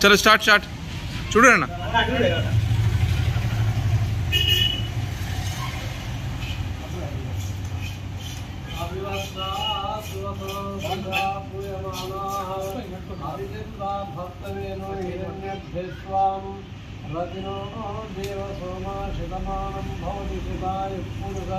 चलो start start छोड़ो रहना रतिनो देवसोमा शितमानं भवति शिवायुः पुनः